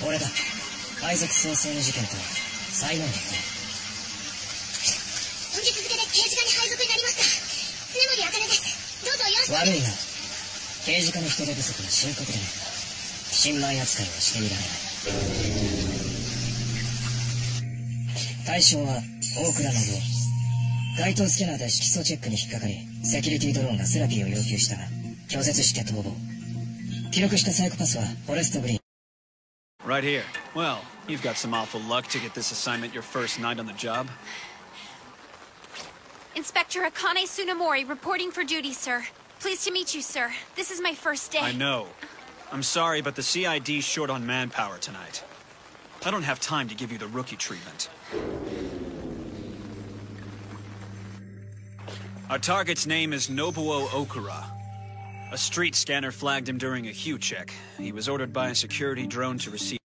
配属早々の事件と災難だった本日付で刑事課に配属になりました。常森茜です。どうぞよろしく。悪いが刑事課の人手不足は深刻でね新米扱いはしていられない。対象は大倉信夫。該当スキャナーで色素チェックに引っかかりセキュリティドローンがセラピーを要求したが拒絶して逃亡。記録したサイコパスはフォレストグリーン Right here. Well, you've got some awful luck to get this assignment your first night on the job. Inspector Akane Tsunemori reporting for duty, sir. Pleased to meet you, sir. This is my first day. I know. I'm sorry, but the CID's short on manpower tonight. I don't have time to give you the rookie treatment. Our target's name is Nobuo Okura. A street scanner flagged him during a hue check. He was ordered by a security drone to receive